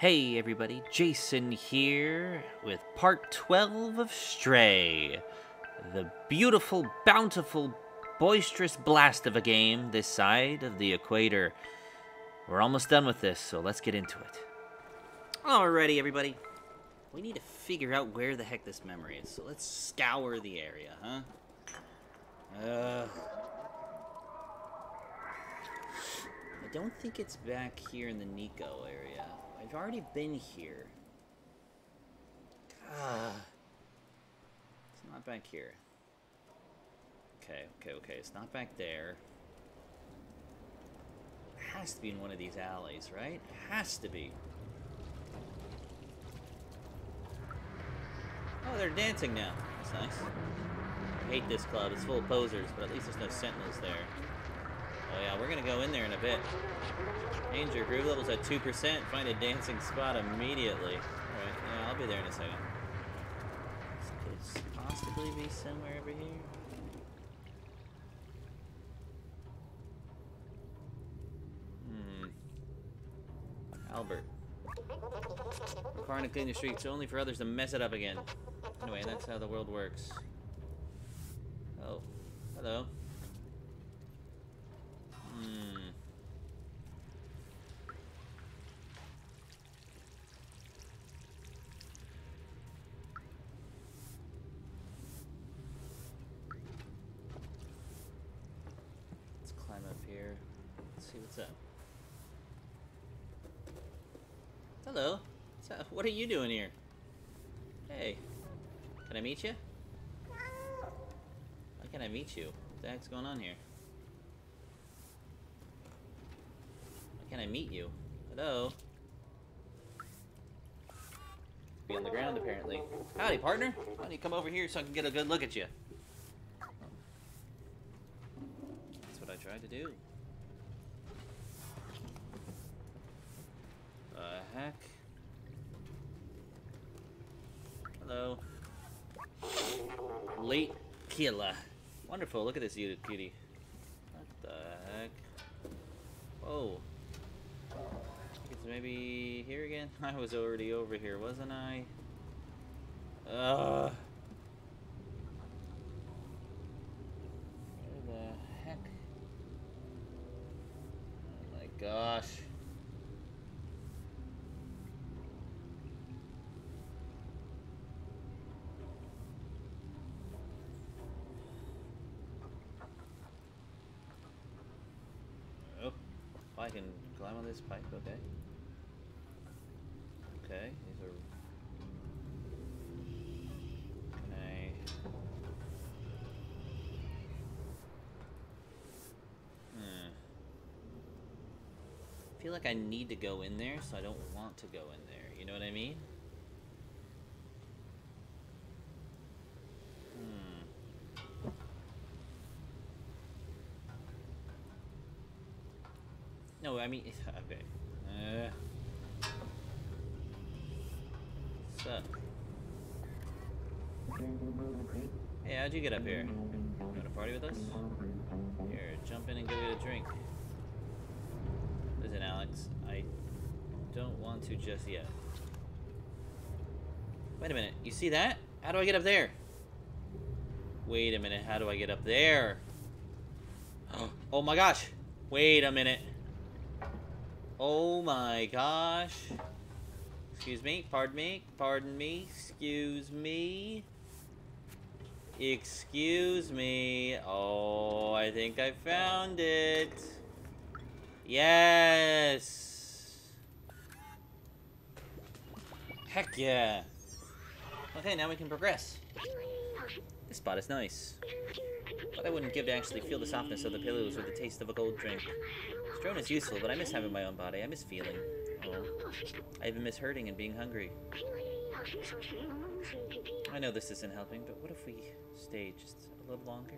Hey everybody, Jason here with part 12 of Stray. The beautiful, bountiful, boisterous blast of a game this side of the equator. We're almost done with this, so let's get into it. Alrighty everybody, we need to figure out where the heck this memory is, so let's scour the area, huh? Uh, I don't think it's back here in the Nico area. I've already been here. Ah. It's not back here. Okay, okay, okay. It's not back there. It has to be in one of these alleys, right? It has to be. Oh, they're dancing now. That's nice. I hate this club. It's full of posers, but at least there's no sentinels there. Oh yeah, we're gonna go in there in a bit. Danger, groove level's at 2%. Find a dancing spot immediately. Alright, yeah, I'll be there in a second. This could possibly be somewhere over here. Hmm. Albert. Requiring to clean the streets only for others to mess it up again. Anyway, that's how the world works. Oh. Hello. Let's climb up here. Let's see what's up. Hello. So, what are you doing here? Hey. Can I meet you? Why can't I meet you? What the heck's going on here? Can't I meet you? Hello? Be on the ground, apparently. Howdy, partner. Why don't you come over here so I can get a good look at you? That's what I tried to do. The heck? Hello. Late killer. Wonderful. Look at this cutie. What the heck? Whoa. Maybe here again? I was already over here, wasn't I? Uh. Where the heck? Oh my gosh. Oh, I can climb on this pipe. Okay, feel like I need to go in there, so I don't want to go in there. You know what I mean? Hmm. No, I mean, okay. Uh, what's up? Hey, how'd you get up here? You want to party with us? Here, jump in and go get a drink. Alex, I don't want to just yet. Wait a minute, you see that? How do I get up there? Wait a minute, how do I get up there? Oh my gosh! Wait a minute. Oh my gosh. Excuse me, pardon me, pardon me, excuse me. Excuse me. Oh, I think I found it. Yes. Heck yeah. Okay, now we can progress. This spot is nice. What I wouldn't give to actually feel the softness of the pillows or the taste of a cold drink. Drone is useful, but I miss having my own body. I miss feeling. Oh. I even miss hurting and being hungry. I know this isn't helping, but what if we stay just a little longer?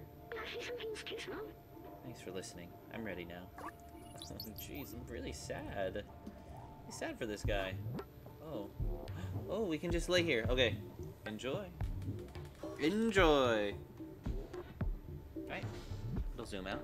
Thanks for listening. I'm ready now. Jeez, I'm really sad. I'm sad for this guy. Oh. Oh, we can just lay here. Okay. Enjoy. Enjoy! Right. It'll zoom out.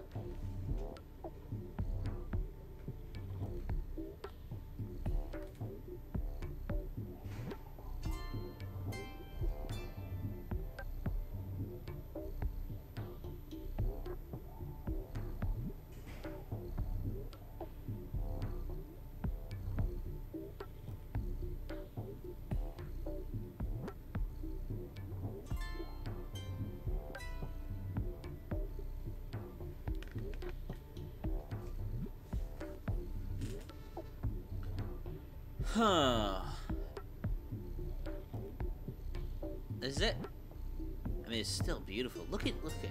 Still beautiful. Look at look at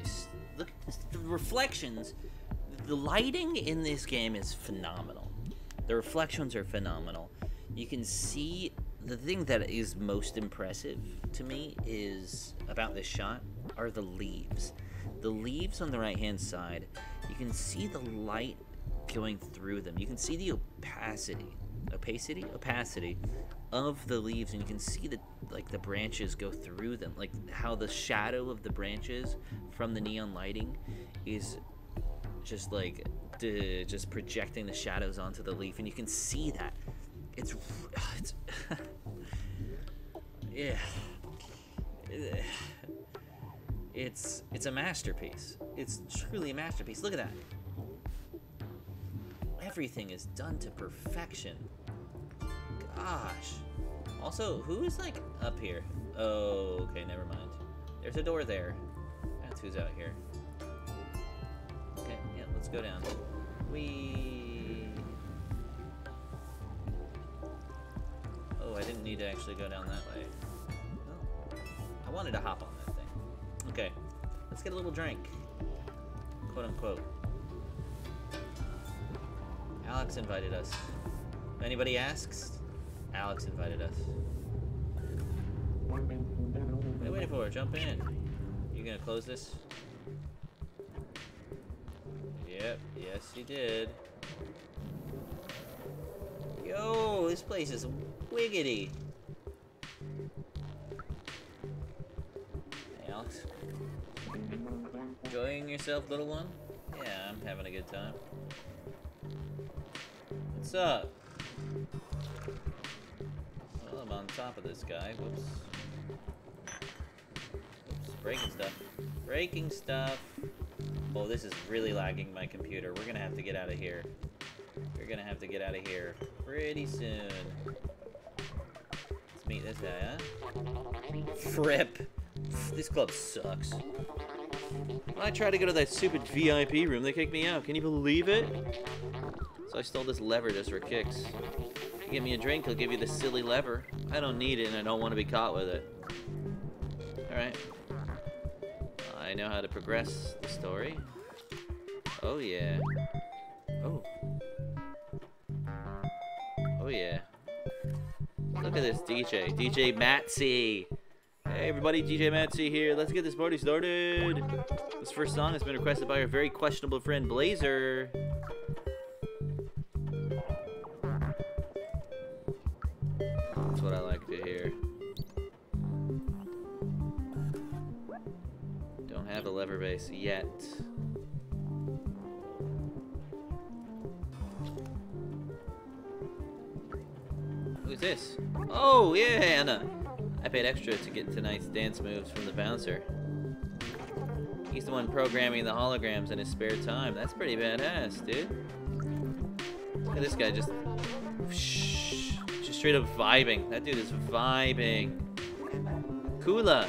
look at this. the reflections. The lighting in this game is phenomenal. The reflections are phenomenal. You can see the thing that is most impressive to me is about this shot are the leaves. The leaves on the right hand side, you can see the light going through them. You can see the opacity, opacity, opacity of the leaves, and you can see the like the branches go through them, like how the shadow of the branches from the neon lighting is just like just projecting the shadows onto the leaf, and you can see that. It's it's yeah. It's it's a masterpiece. It's truly a masterpiece. Look at that. Everything is done to perfection. Gosh. Also, who is like up here? Oh, okay, never mind. There's a door there. That's who's out here. Okay, yeah, let's go down. We. Oh, I didn't need to actually go down that way. Oh, I wanted to hop on that thing. Okay, let's get a little drink. Quote unquote. Alex invited us. If anybody asks, Alex invited us. What are you waiting for? Jump in. You gonna close this? Yep, yes he did. Yo, this place is wiggity. Hey, Alex. Enjoying yourself, little one? Yeah, I'm having a good time. What's up? On top of this guy. Whoops. Whoops. Breaking stuff. Breaking stuff. Oh, this is really lagging my computer. We're gonna have to get out of here. We're gonna have to get out of here pretty soon. Let's meet this guy, huh? Fripp. This club sucks. When I tried to go to that stupid VIP room, they kicked me out. Can you believe it? So I stole this lever just for kicks. Give me a drink, he'll give you this silly lever. I don't need it and I don't want to be caught with it. Alright. I know how to progress the story. Oh yeah. Oh. Oh yeah. Look at this DJ. DJ Matsy. Hey everybody, DJ Matsy here. Let's get this party started. This first song has been requested by our very questionable friend Blazer. A lever base yet. Who's this? Oh, yeah, Anna. I paid extra to get tonight's dance moves from the bouncer. He's the one programming the holograms in his spare time. That's pretty badass, dude. Look at this guy just... Just straight up vibing. That dude is vibing. Kula.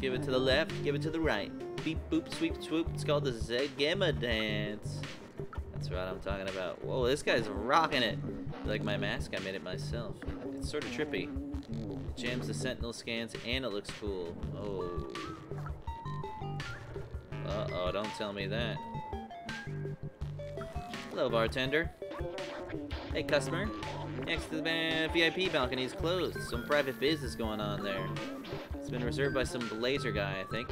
Give it to the left, give it to the right. Beep, boop, sweep, swoop. It's called the Zegema dance. That's what I'm talking about. Whoa, this guy's rocking it. Like my mask, I made it myself. It's sort of trippy. It jams the sentinel scans and it looks cool. Oh. Uh-oh, don't tell me that. Hello, bartender. Hey, customer. Next to the VIP balcony is closed. Some private business going on there. It's been reserved by some blazer guy, I think.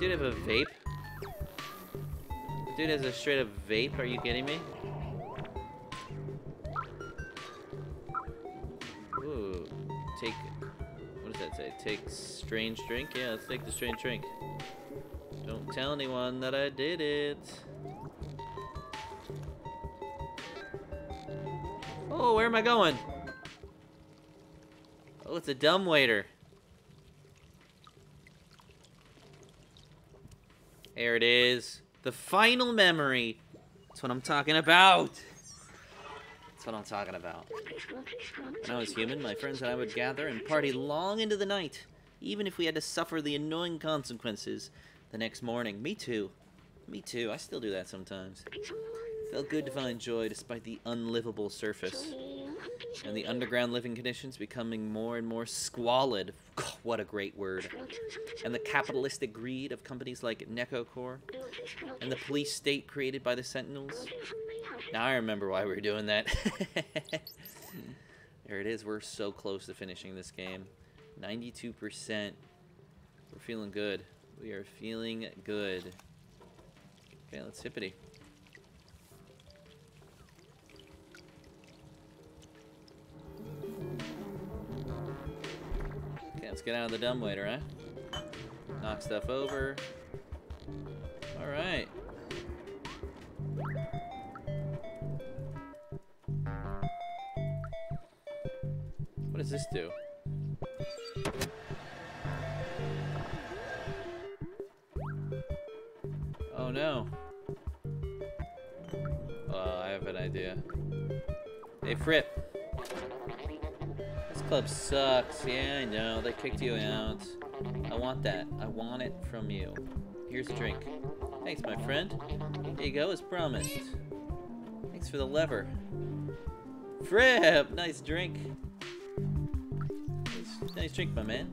Dude have a vape? Dude has a straight up vape? Are you kidding me? Ooh. Take... What does that say? Take strange drink? Yeah, let's take the strange drink. Don't tell anyone that I did it. Oh, where am I going? Oh, it's a dumb waiter. There it is. The final memory. That's what I'm talking about. That's what I'm talking about. When I was human, my friends and I would gather and party long into the night, even if we had to suffer the annoying consequences the next morning. Me too. Me too. I still do that sometimes. Felt good to find joy despite the unlivable surface. And the underground living conditions becoming more and more squalid. what a great word. And the capitalistic greed of companies like NecoCorp. And the police state created by the Sentinels. Now I remember why we were doing that. there it is. We're so close to finishing this game. 92%. We're feeling good. We are feeling good. Okay, let's hippity. Let's get out of the dumbwaiter, huh? Knock stuff over. Alright. What does this do? Oh no. I have an idea. Hey, Fripp. Club sucks. Yeah, I know. They kicked you out. I want that. I want it from you. Here's a drink. Thanks, my friend. Here you go, as promised. Thanks for the lever. Fripp! Nice drink. Nice, nice drink, my man.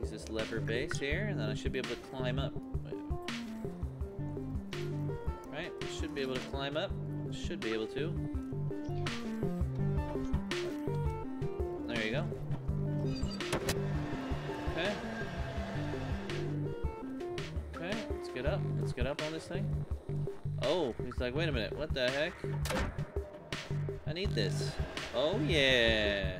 Use this lever base here, and then I should be able to climb up. Right, should be able to climb up. Should be able to. Get up. On this thing. Oh, he's like, wait a minute, what the heck? I need this. Oh yeah.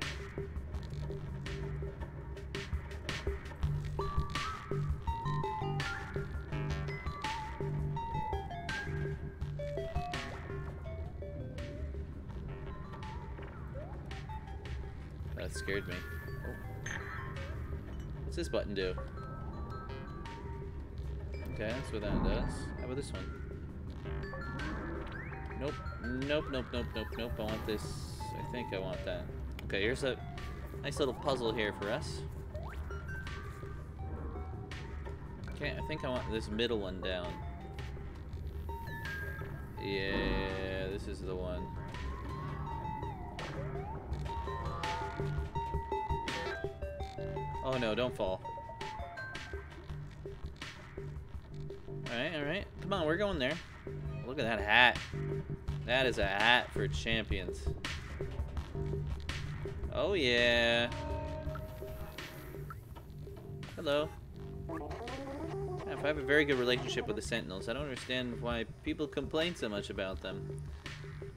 That scared me. Oh. What's this button do? Okay, that's what that does. How about this one? Nope. Nope, nope, nope, nope, nope. I want this. I think I want that. Okay, here's a nice little puzzle here for us. Okay, I think I want this middle one down. Yeah, this is the one. Oh no, don't fall. Alright, alright. Come on, we're going there. Look at that hat. That is a hat for champions. Oh yeah. Hello. I have a very good relationship with the Sentinels, I don't understand why people complain so much about them.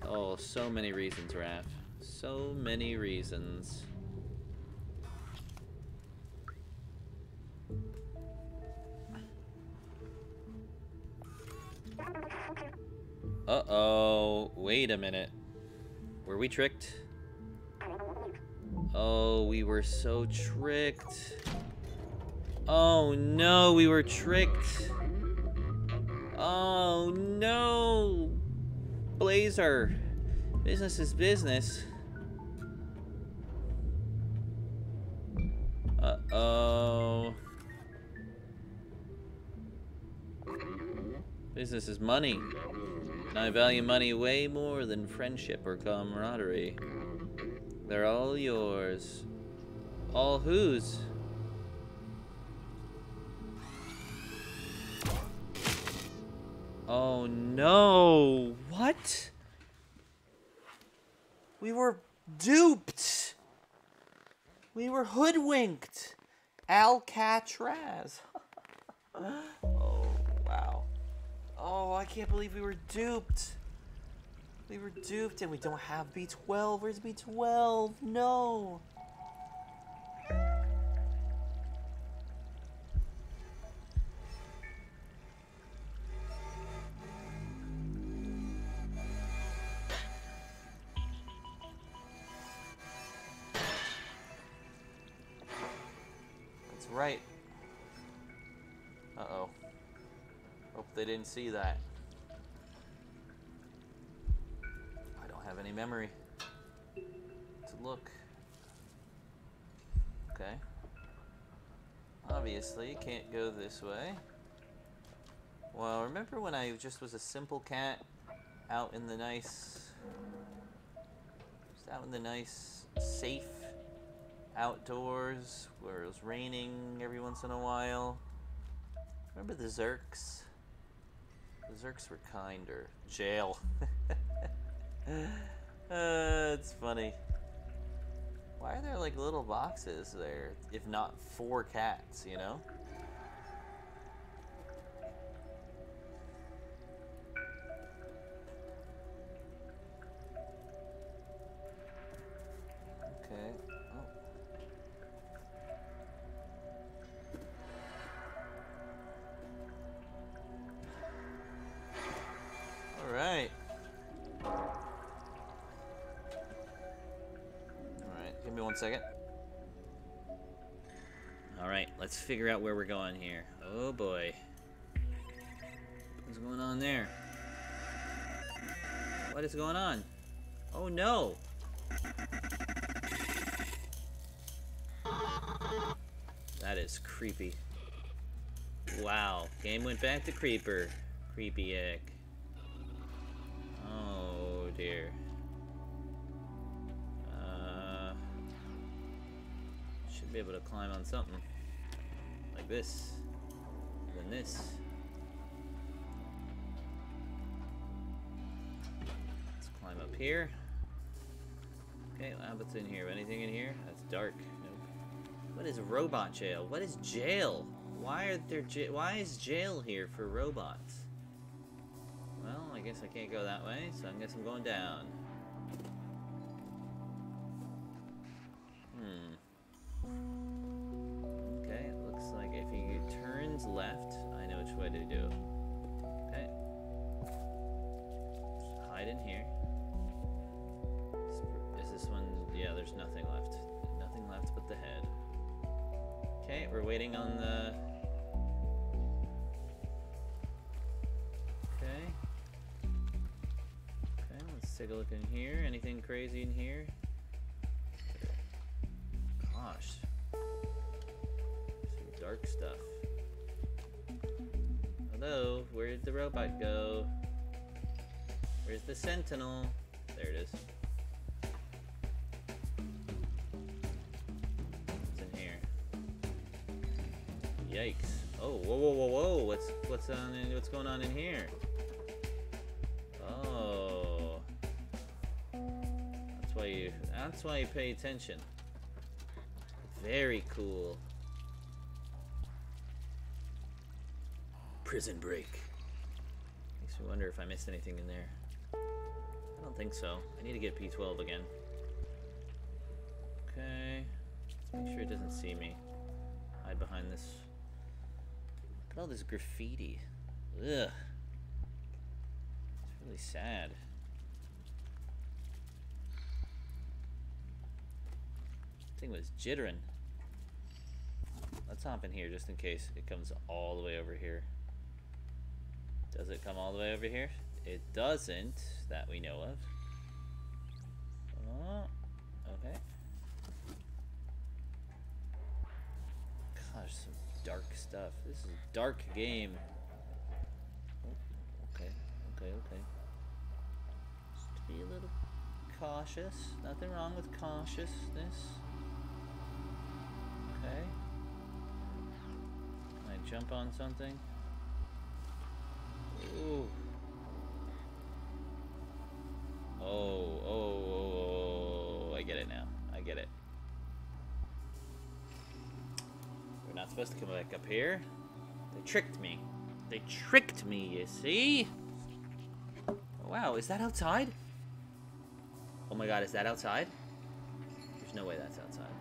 Oh, so many reasons, Raph. So many reasons. Uh-oh. Wait a minute. Were we tricked? Oh, we were so tricked. Oh no, we were tricked. Oh no. Blazer. Business is business. Business is money. And I value money way more than friendship or camaraderie. They're all yours. All whose? Oh no! What? We were duped! We were hoodwinked! Alcatraz! oh, wow. Oh, I can't believe we were duped. We were duped and we don't have B12. Where's B12? No. Didn't see that. I don't have any memory to look. Okay. Obviously, you can't go this way. Well, remember when I just was a simple cat out in the nice, just out in the nice, safe outdoors where it was raining every once in a while? Remember the Zurks? The Zurks were kinder. Jail. uh, it's funny. Why are there like little boxes there, if not four cats, you know? Second. All right. Let's figure out where we're going here. Oh boy. What's going on there? What is going on? Oh no! That is creepy. Wow. Game went back to creeper. Creepy egg. Climb on something. Like this. And Then this. Let's climb up here. Okay, what's in here? Anything in here? That's dark. Nope. What is robot jail? What is jail? Why are there why is jail here for robots? Well, I guess I can't go that way, so I guess I'm going down. Crazy in here? Gosh. Some dark stuff. Hello, where did the robot go? Where's the sentinel? There it is. What's in here? Yikes. Oh, whoa, whoa, whoa, whoa. What's, what's on in, what's going on in here? That's why you pay attention. Very cool. Prison break. Makes me wonder if I missed anything in there. I don't think so. I need to get B12 again. Okay. Let's make sure it doesn't see me. Hide behind this. Look at all this graffiti. Ugh. It's really sad. Thing was jittering. Let's hop in here just in case it comes all the way over here. Does it come all the way over here? It doesn't, that we know of. Oh, okay. Gosh, some dark stuff. This is a dark game. Oh, okay, okay, okay. Just to be a little cautious. Nothing wrong with cautiousness. Jump on something? Ooh. Oh, oh, oh, oh, I get it now. I get it. We're not supposed to come back up here. They tricked me. They tricked me, you see? Wow, is that outside? Oh my god, is that outside? There's no way that's outside.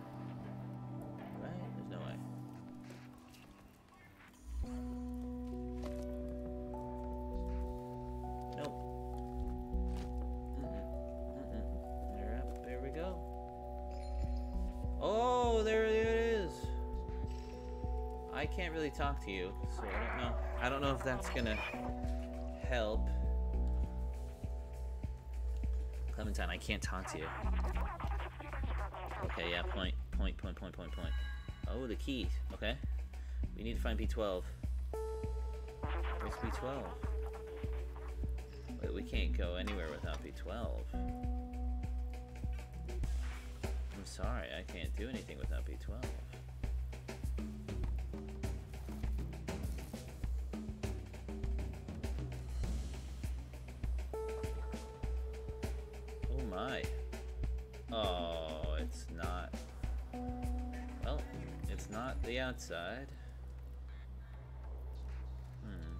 Really talk to you, so I don't know. I don't know if that's gonna help. Clementine, I can't talk to you. Okay, yeah, point, point, point, point, point, point. Oh, the key. Okay. We need to find B12. Where's B12? Wait, we can't go anywhere without B12. I'm sorry, I can't do anything without B12. Outside. Hmm.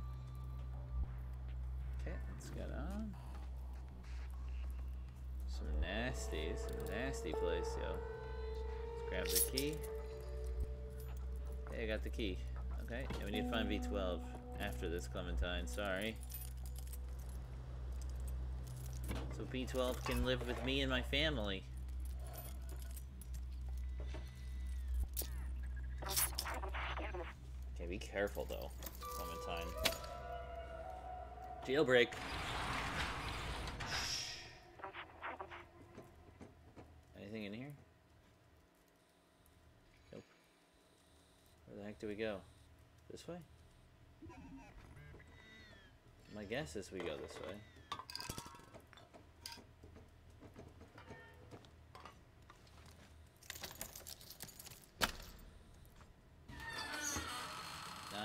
Okay, let's get on. Some nasty, some nasty place, yo. Let's grab the key. Hey, I got the key. Okay, and we need to find B12 after this Clementine, sorry. So B12 can live with me and my family. Okay, be careful though, Clementine. Jailbreak. Anything in here? Nope. Where the heck do we go? This way? My guess is we go this way.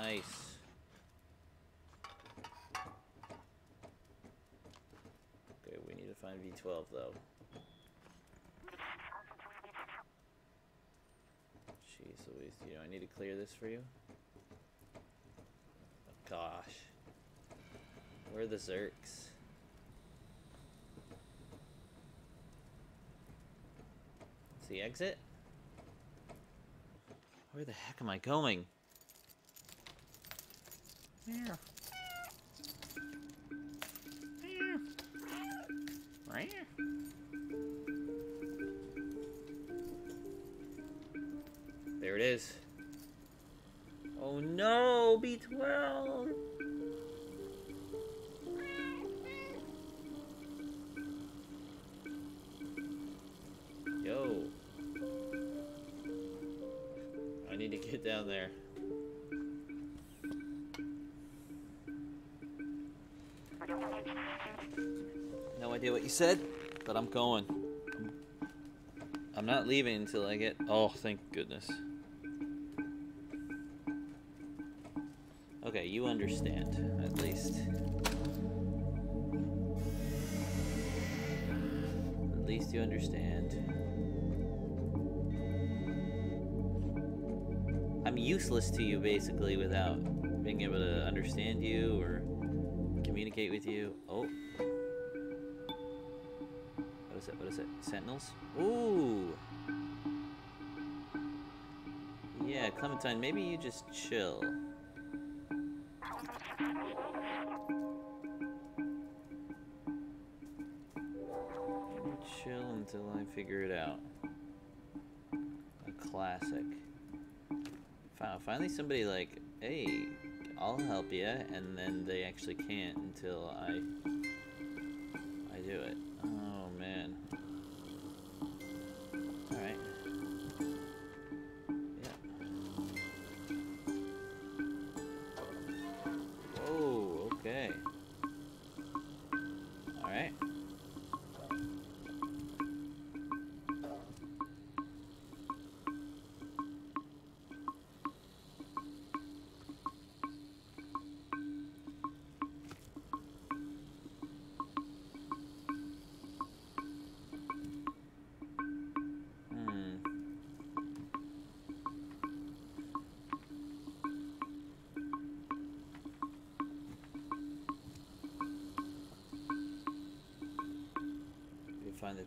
Nice. Okay, we need to find B12 though. Jeez Louise, you know I need to clear this for you? Oh, gosh. Where are the Zurks? It's the exit? Where the heck am I going? Meow. Meow. There it is. Oh no, B12! Yo. I need to get down there. Said, but I'm going. I'm, not leaving until I get... Oh, thank goodness. Okay, you understand, at least. At least you understand. I'm useless to you, basically, without being able to understand you or communicate with you. Oh. What is it? What is it? Sentinels? Ooh. Yeah, Clementine, maybe you just chill. Chill until I figure it out. A classic. Wow, Finally somebody like, hey, I'll help you, and then they actually can't until I I do it.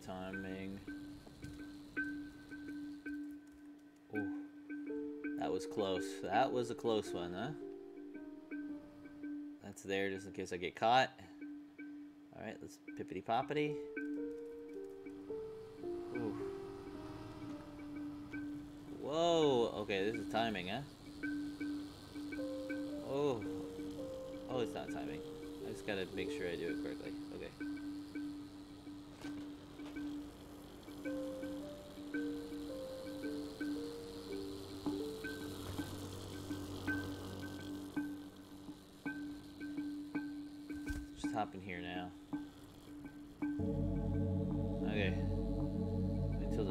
Timing. Oh, that was close. That was a close one, huh? That's there just in case I get caught. All right, let's pippity poppity. Ooh. Whoa. Okay, this is timing, huh? Oh. Oh, it's not timing. I just gotta make sure I do it correctly.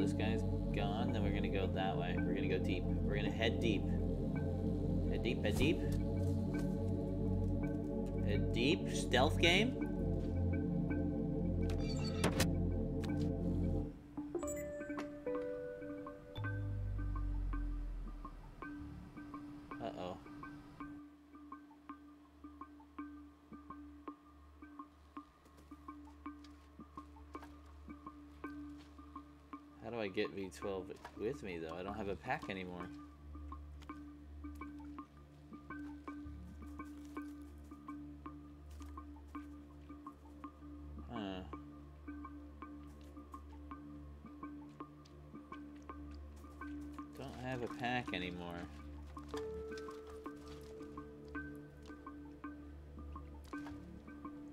This guy's gone, then we're gonna go that way. We're gonna go deep. We're gonna head deep. Head deep, head deep. Head deep. Stealth game. 12 with me, though. I don't have a pack anymore. Huh. Don't have a pack anymore.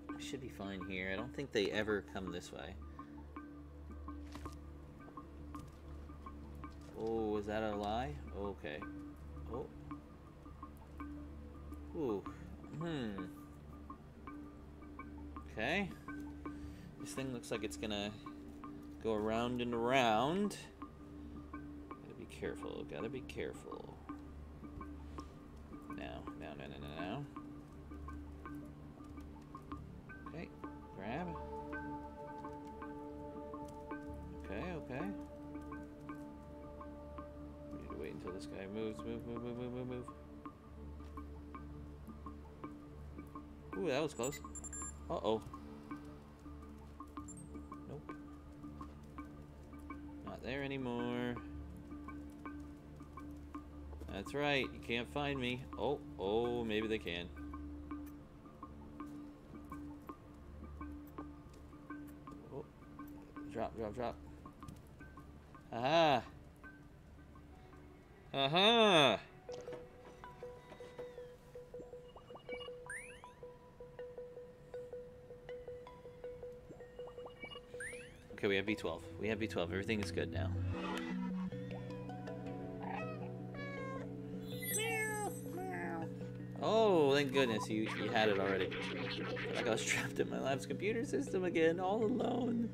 I should be fine here. I don't think they ever come this way. Okay. Oh. Ooh. Hmm. Okay. This thing looks like it's gonna go around and around. Gotta be careful. Gotta be careful. Find me. Oh, oh, maybe they can. Oh, drop, drop, drop. Aha! Aha! Okay, we have B12. We have B12. Everything is good now. Thank goodness you, you had it already. Like I was trapped in my lab's computer system again, all alone.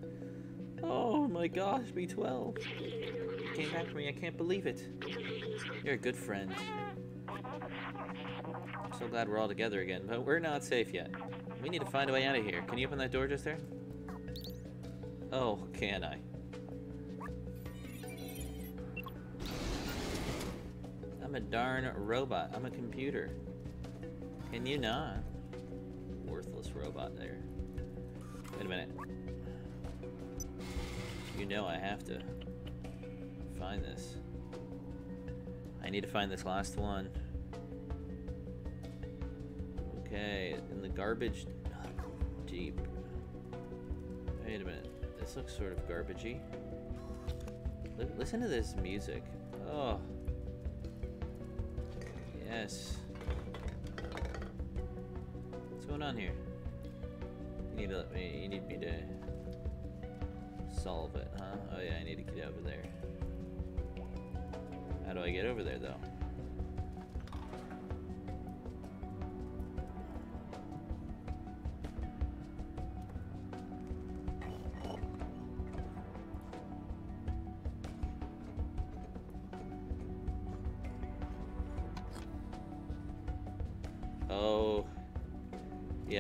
Oh my gosh, B12. You came back for me, I can't believe it. You're a good friend. I'm so glad we're all together again, but we're not safe yet. We need to find a way out of here. Can you open that door just there? Oh, can I? I'm a darn robot. I'm a computer. Can you not? Worthless robot there. Wait a minute. You know I have to find this. I need to find this last one. Okay, in the garbage deep. Wait a minute. This looks sort of garbagey. Li- Listen to this music. Oh. Yes. Going on here? You need to let me. You need me to solve it, huh? Oh yeah, I need to get over there. How do I get over there, though?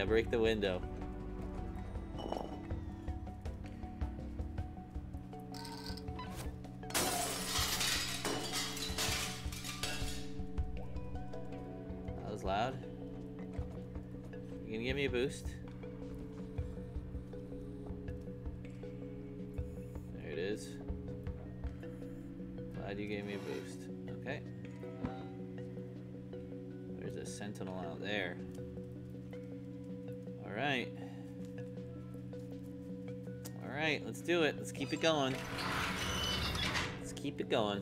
Break the window. That was loud. You gonna give me a boost? There it is. Glad you gave me a boost. Okay. There's a sentinel out there. Alright. Alright, let's do it. Let's keep it going. Let's keep it going.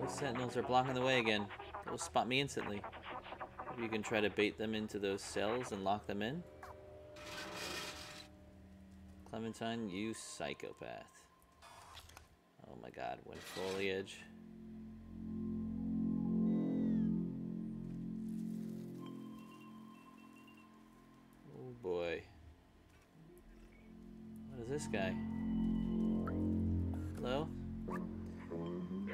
Those sentinels are blocking the way again. They'll spot me instantly. You can try to bait them into those cells and lock them in. Clementine, you psychopath. My god, wind foliage. Oh boy. What is this guy? Hello?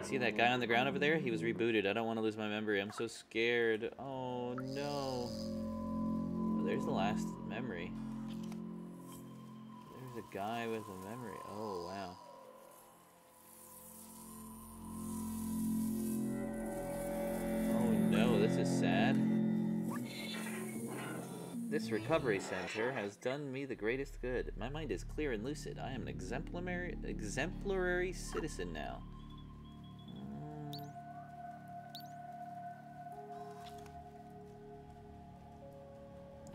See that guy on the ground over there? He was rebooted. I don't want to lose my memory. I'm so scared. Oh no. Oh, there's the last memory. There's a guy with a memory. Oh wow. Is sad. This recovery center has done me the greatest good. My mind is clear and lucid. I am an exemplary, exemplary citizen now. Hmm.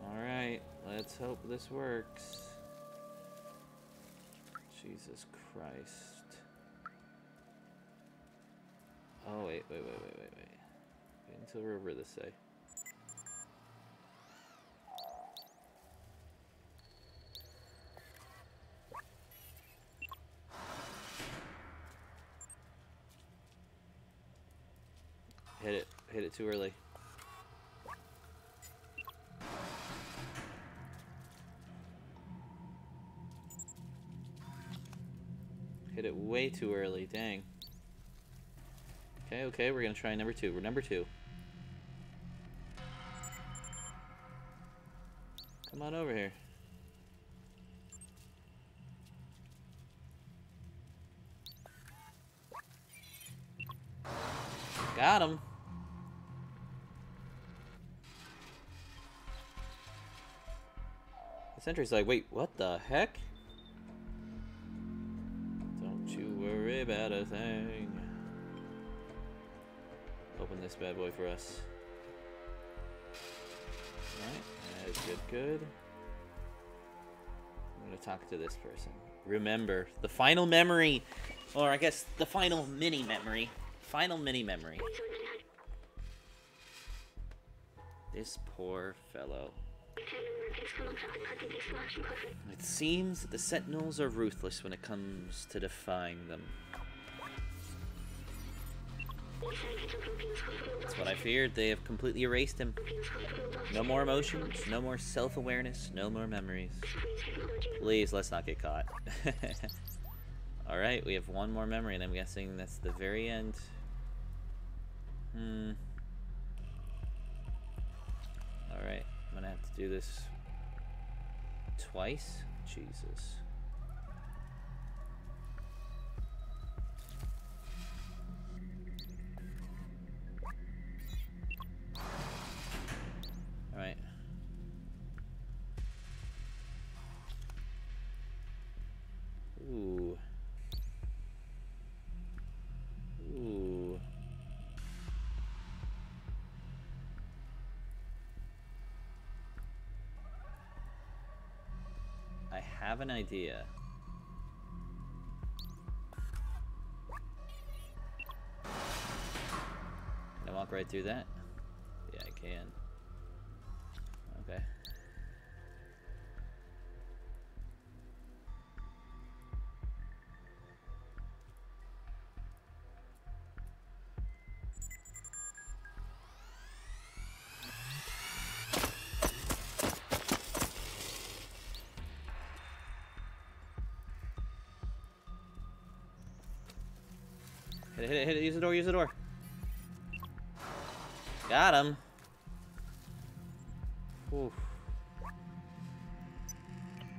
Alright, let's hope this works. Jesus Christ. Oh, wait, wait, wait, wait, wait, wait. Until we're over this say. Hit it. Hit it too early. Hit it way too early. Dang. Okay, okay, we're gonna try number two. We're number two. Come on over here. Got him. The sentry's like, wait, what the heck? Open this bad boy for us. Alright, that is good, good. I'm gonna talk to this person. Remember, the final memory, or I guess the final mini memory. Final mini memory. This poor fellow. It seems that the Sentinels are ruthless when it comes to defying them. That's what I feared. They have completely erased him. No more emotions, no more self-awareness, no more memories. Please, let's not get caught. Alright, we have one more memory, and I'm guessing that's the very end. Hmm. Alright, I'm gonna have to do this twice? Jesus. Have an idea. Can I walk right through that? Yeah, I can. Hit it, hit it, use the door, use the door. Got him. Oof.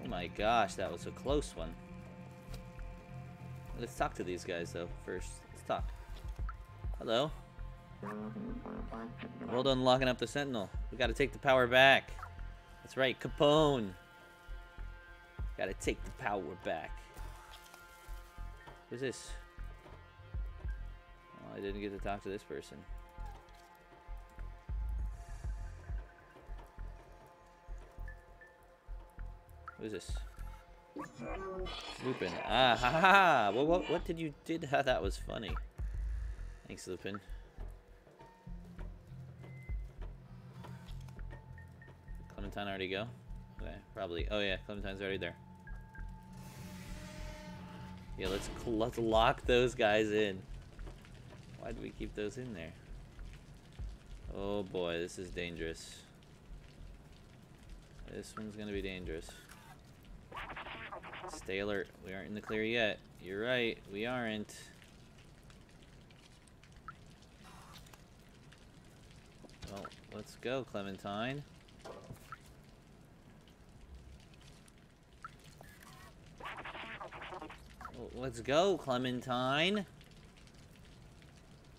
Oh my gosh, that was a close one. Let's talk to these guys though first. Let's talk. Hello. Well done locking up the Sentinel. We gotta take the power back. That's right, Capone. Gotta take the power back. Who's this? I didn't get to talk to this person. Who's this? Lupin. Ah, ha ha ha! What, what, what did you did? Ha, that was funny. Thanks, Lupin. Clementine already go? Okay, probably. Oh yeah, Clementine's already there. Yeah, let's let's lock those guys in. Why do we keep those in there? Oh boy, this is dangerous. This one's gonna be dangerous. Stay alert. We aren't in the clear yet. You're right, we aren't. Well, let's go, Clementine. Let's go, Clementine.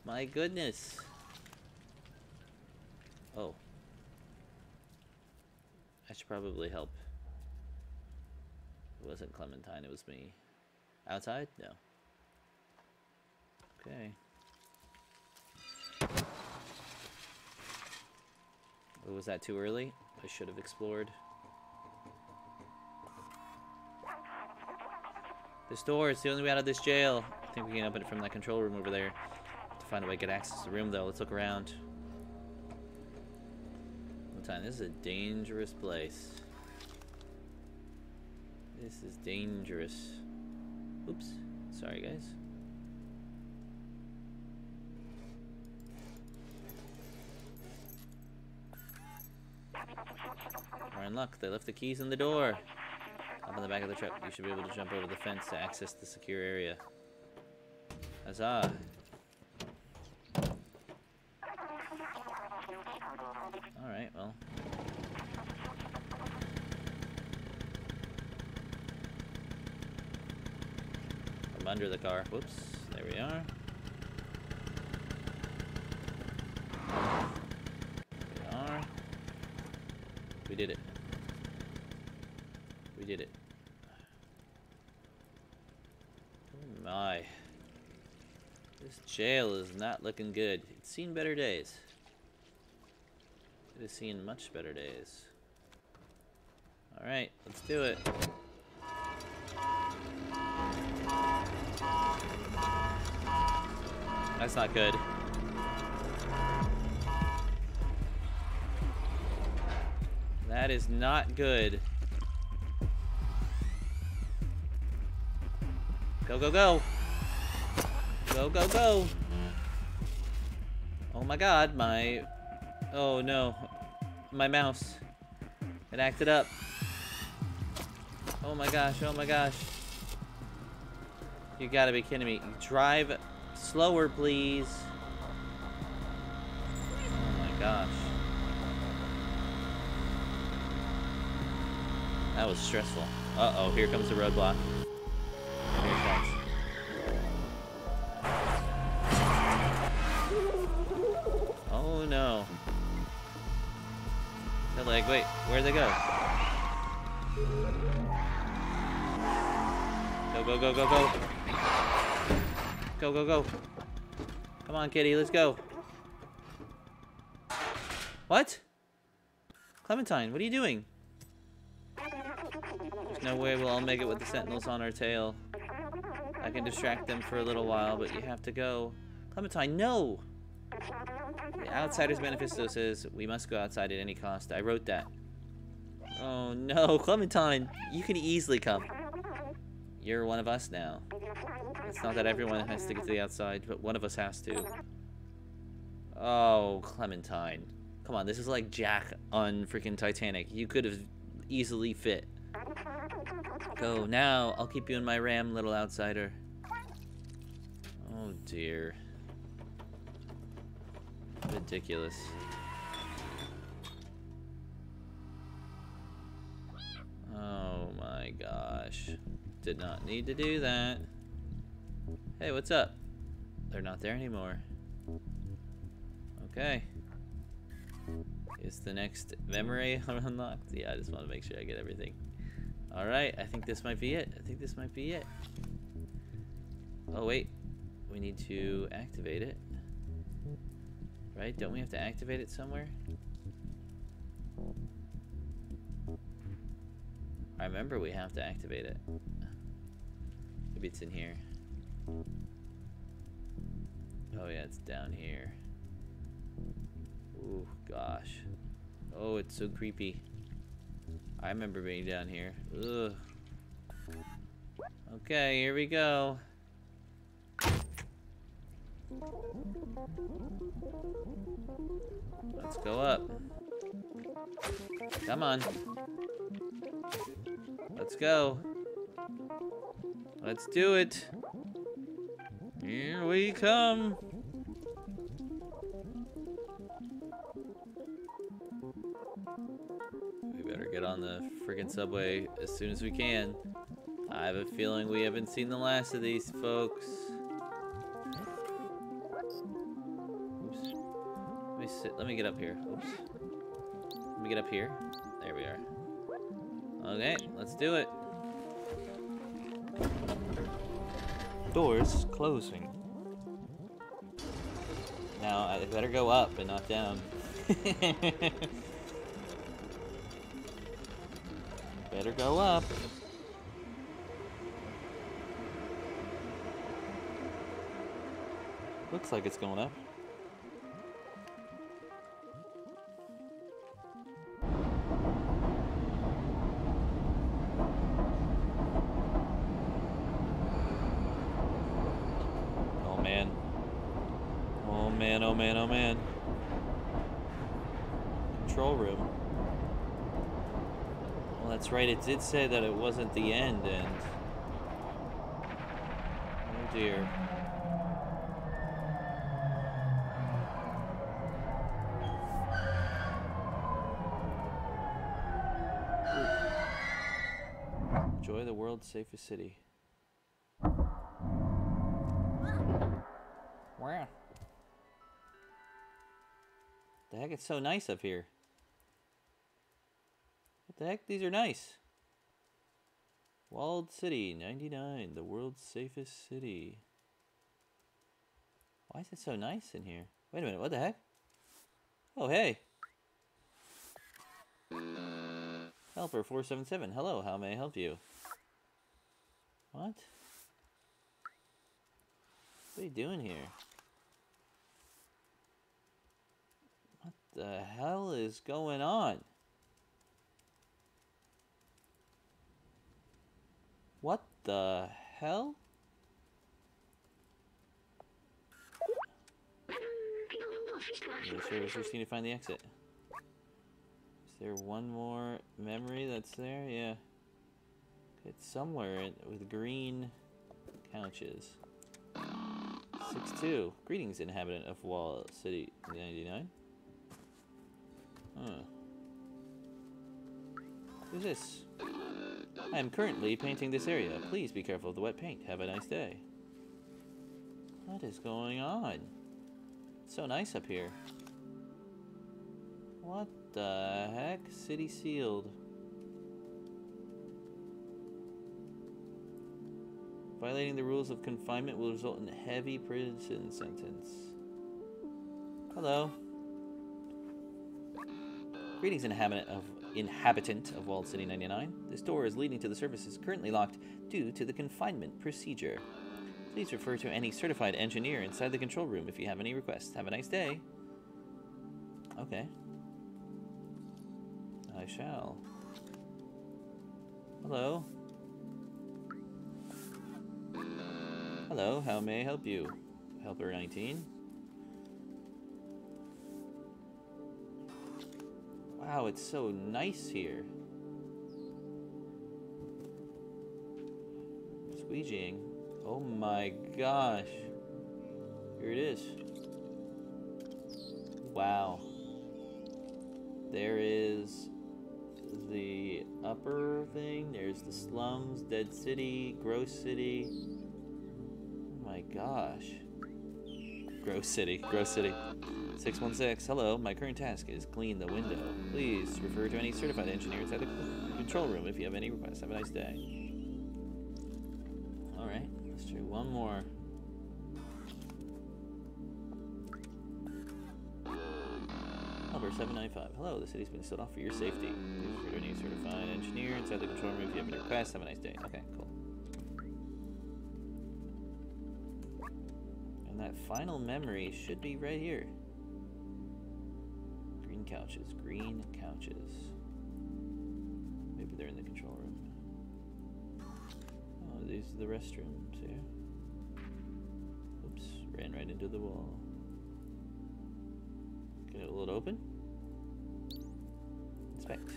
My goodness. Oh. I should probably help. It wasn't Clementine, it was me. Outside? No. Okay. Was that too early? I should have explored. This door is the only way out of this jail. I think we can open it from that control room over there. To find a way to get access to the room, though. Let's look around. Time, this is a dangerous place. This is dangerous. Oops. Sorry, guys. We're in luck. They left the keys in the door. Up on the back of the truck. You should be able to jump over the fence to access the secure area. Huzzah. Alright, well. From under the car. Whoops. There we are. There we are. We did it. We did it. Oh my. This jail is not looking good. It's seen better days. It has seen much better days. Alright, let's do it. That's not good. That is not good. Go, go, go. Go, go, go. Oh my god, my... Oh no. My mouse. It acted up. Oh my gosh, oh my gosh. You gotta be kidding me. Drive slower, please. Oh my gosh. That was stressful. Uh-oh, here comes the roadblock. Oh no. They're like, wait, where'd they go? Go, go, go, go, go. Go, go, go. Come on, kitty, let's go. What? Clementine, what are you doing? There's no way we'll all make it with the sentinels on our tail. I can distract them for a little while, but you have to go. Clementine, no! The Outsider's Manifesto says we must go outside at any cost. I wrote that. Oh no, Clementine, you can easily come. You're one of us now. It's not that everyone has to get to the outside, but one of us has to. Oh, Clementine. Come on, this is like Jack on freaking Titanic. You could have easily fit. Go now. I'll keep you in my ram, little outsider. Oh dear. Ridiculous. Oh my gosh. Did not need to do that. Hey, what's up? They're not there anymore. Okay. Is the next memory unlocked? Yeah, I just want to make sure I get everything. Alright, I think this might be it. I think this might be it. Oh, wait. We need to activate it. Right? Don't we have to activate it somewhere? I remember we have to activate it. Maybe it's in here. Oh yeah, it's down here. Ooh, gosh. Oh, it's so creepy. I remember being down here. Ugh. Okay, here we go. Let's go up. Come on. Let's go. Let's do it. Here we come. We better get on the freaking subway as soon as we can. I have a feeling we haven't seen the last of these folks. Oops. Let me sit. Let me get up here. Oops. Let me get up here. There we are. Okay, let's do it. Doors closing. Now, I better go up and not down. better go up. Looks like it's going up. Room. Well, that's right, it did say that it wasn't the end, and... Oh dear. Enjoy the world's safest city. Wow. The heck, it's so nice up here. What the heck? These are nice. Walled City, 99, the world's safest city. Why is it so nice in here? Wait a minute, what the heck? Oh, hey. Helper 477, hello, how may I help you? What? What are you doing here? What the hell is going on? What the hell? The servicers need to find the exit. Is there one more memory that's there? Yeah. It's somewhere with green couches. 6-2. Greetings, inhabitant of Wall City 99. Huh. Who's this? I am currently painting this area. Please be careful of the wet paint. Have a nice day. What is going on? It's so nice up here. What the heck? City sealed. Violating the rules of confinement will result in a heavy prison sentence. Hello. Greetings, inhabitant of inhabitant of Walled City 99. This door is leading to the surface is currently locked due to the confinement procedure. Please refer to any certified engineer inside the control room if you have any requests. Have a nice day. Okay. I shall. Hello. Hello, how may I help you? Helper 19. Wow, it's so nice here. Squeegeeing. Oh my gosh. Here it is. Wow. There is the upper thing. There's the slums, Dead City, Gross City. Oh my gosh. Gross City, Gross City. 616, hello, my current task is clean the window. Please refer to any certified engineer inside the control room if you have any requests. Have a nice day. Alright, let's do one more. Number 795. Hello, the city's been sealed off for your safety. Please refer to any certified engineer inside the control room if you have any requests. Have a nice day. Okay, cool. And that final memory should be right here. Couches, green couches. Maybe they're in the control room. Oh, these are the restrooms here. Oops, ran right into the wall. Can it, will it open? Inspect.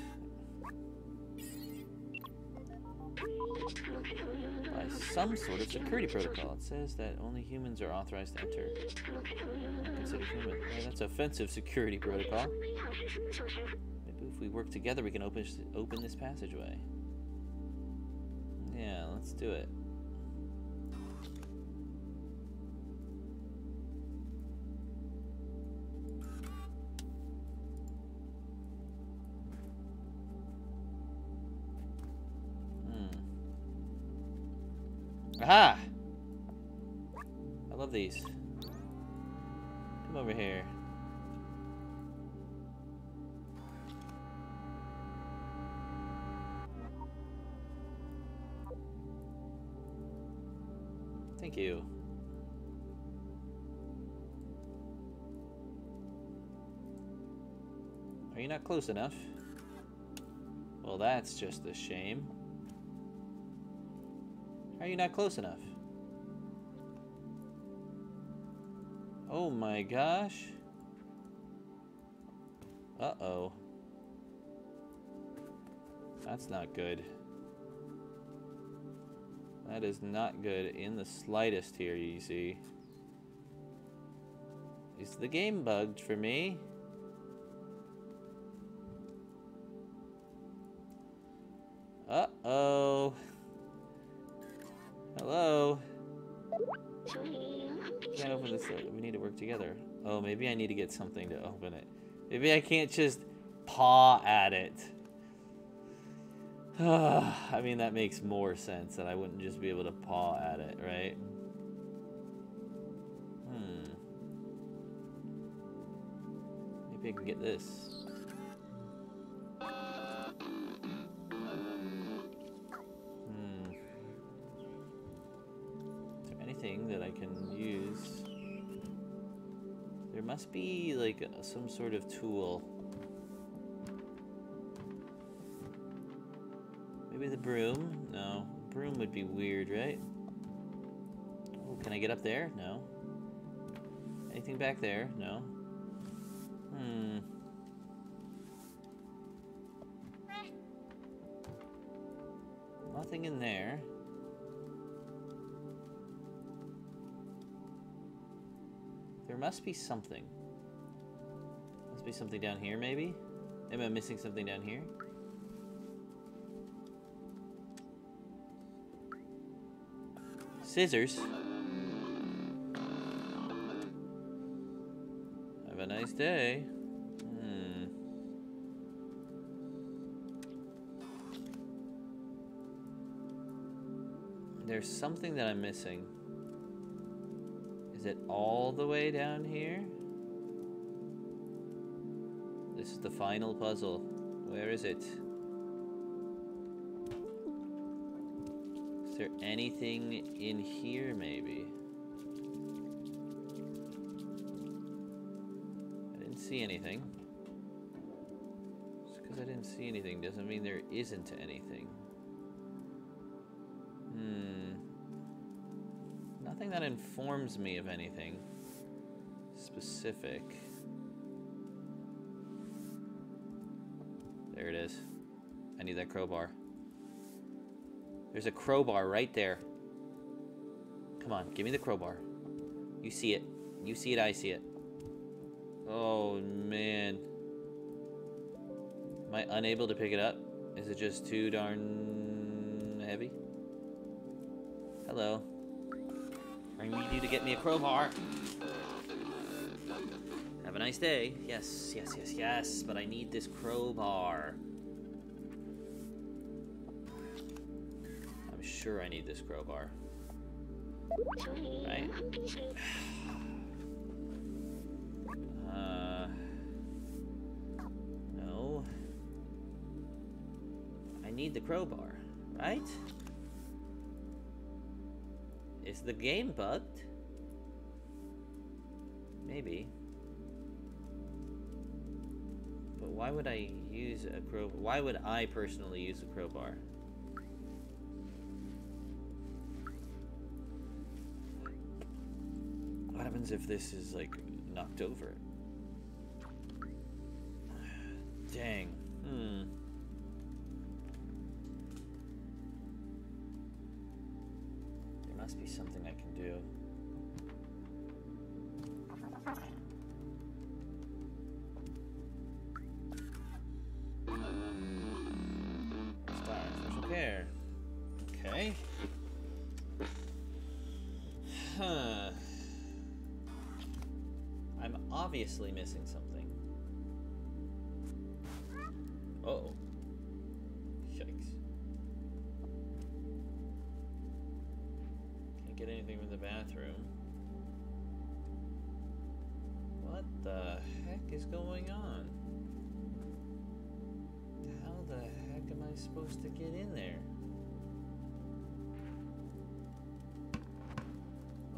By some sort of security protocol. It says that only humans are authorized to enter. Human. Yeah, that's offensive security protocol. Maybe if we work together, we can open open this passageway. Yeah, let's do it. Aha! I love these. Come over here. Thank you. Are you not close enough? Well, that's just a shame. Are you not close enough? Oh my gosh. Uh-oh. That's not good. That is not good in the slightest here, you see. Is the game bugged for me? Maybe I need to get something to open it. Maybe I can't just paw at it. I mean, that makes more sense that I wouldn't just be able to paw at it, right? Hmm. Maybe I can get this. Be like some sort of tool. Maybe the broom? No. Broom would be weird, right? Oh, can I get up there? No. Anything back there? No. Hmm. Nothing in there. There must be something. Must be something down here, maybe? Am I missing something down here? Scissors. Have a nice day. Hmm. There's something that I'm missing. Is it all the way down here? This is the final puzzle. Where is it? Is there anything in here, maybe? I didn't see anything. Just because I didn't see anything doesn't mean there isn't anything. Hmm. Nothing that informs me of anything specific. There it is. I need that crowbar. There's a crowbar right there. Come on, give me the crowbar. You see it. You see it, I see it. Oh, man. Am I unable to pick it up? Is it just too darn heavy? Hello. I need you to get me a crowbar. A nice day. Yes, yes, yes, yes, but I need this crowbar. I'm sure I need this crowbar. Right? Uh, no. I need the crowbar, right? Is the game bugged? Maybe. Why would I use a crowbar? Why would I personally use a crowbar? What happens if this is, like, knocked over? Dang. Obviously missing something. Uh oh. Yikes. Can't get anything from the bathroom. What the heck is going on? How the heck am I supposed to get in there?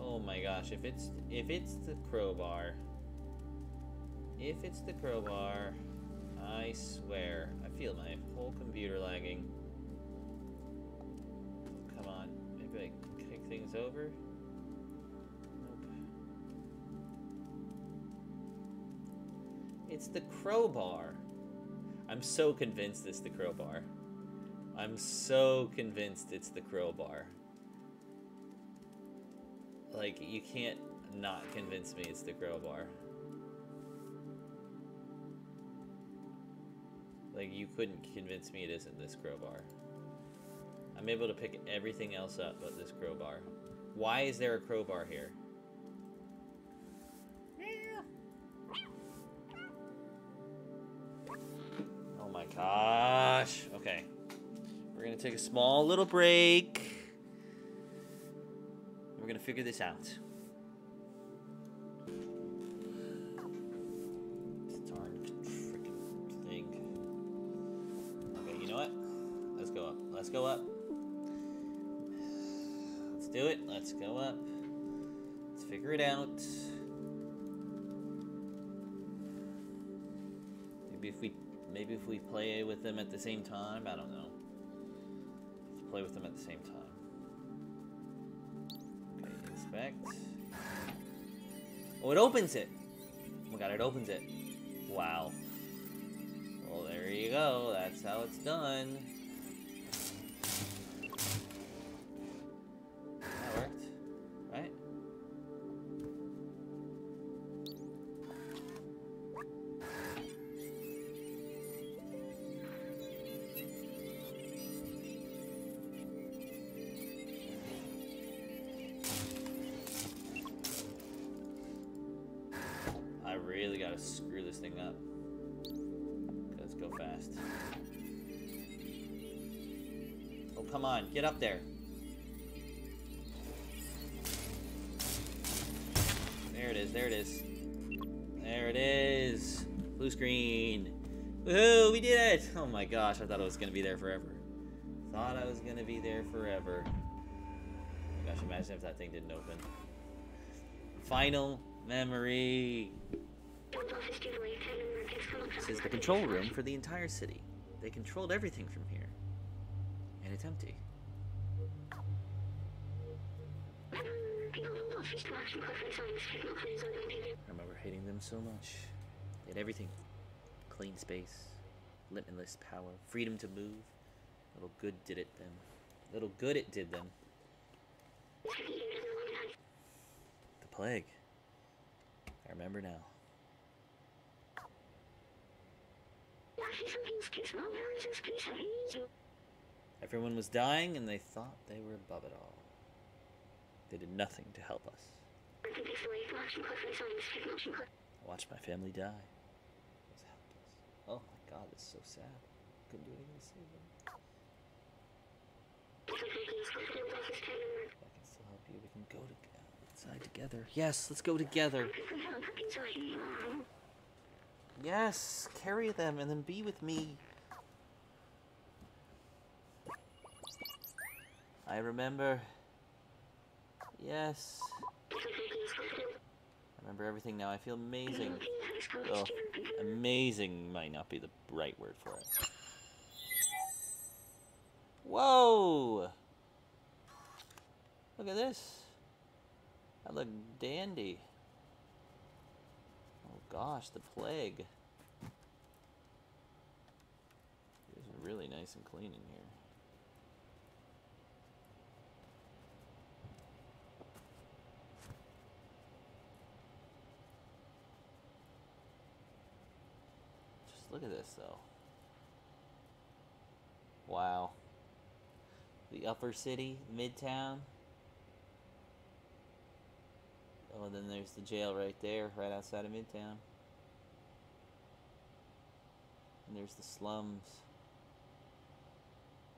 Oh my gosh, if it's if it's the crowbar, if it's the crowbar, I swear, I feel my whole computer lagging. Come on, maybe I kick things over? Nope. It's the crowbar. I'm so convinced it's the crowbar. I'm so convinced it's the crowbar. Like, you can't not convince me it's the crowbar. Like, you couldn't convince me it isn't this crowbar. I'm able to pick everything else up but this crowbar. Why is there a crowbar here? Oh my gosh. Okay. We're gonna take a small little break. We're gonna figure this out. Figure it out. Maybe if we maybe if we play with them at the same time, I don't know. Let's play with them at the same time. Okay, inspect. Oh, it opens it. Oh my god, it opens it. Wow. Well, there you go. That's how it's done. Gotta screw this thing up. Let's go fast. Oh, come on, get up there. There it is, there it is. There it is. Blue screen. Woohoo, we did it! Oh my gosh, I thought it was gonna be there forever. Thought I was gonna be there forever. Gosh, imagine if that thing didn't open. Final memory. This is the control room for the entire city. They controlled everything from here. And it's empty. I remember hating them so much. They had everything. Clean space, limitless power, freedom to move. Little good did it them. Little good it did them. The plague. I remember now. Everyone was dying and they thought they were above it all. They did nothing to help us. I watched my family die. I was helpless. Oh my god, it's so sad. Couldn't do anything to save them. I can still help you. We can go to uh, outside together. Yes, let's go together. Yes, carry them and then be with me. I remember. Yes. I remember everything now. I feel amazing. Oh, amazing might not be the right word for it. Whoa! Look at this. I look dandy. Gosh, the plague. It's really nice and clean in here. Just look at this, though. Wow. The upper city, midtown. And then there's the jail right there, right outside of Midtown. And there's the slums.